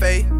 Faith.